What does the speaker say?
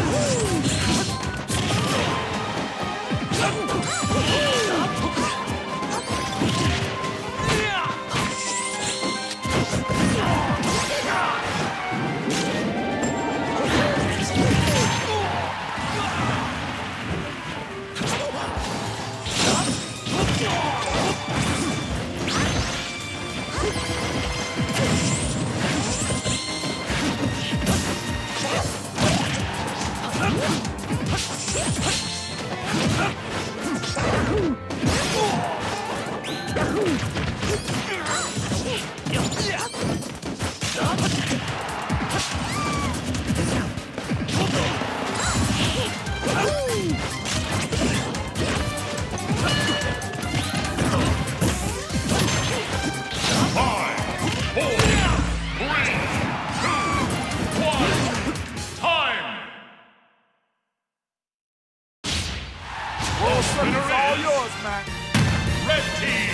Woo! One, time! All yours, man. Red team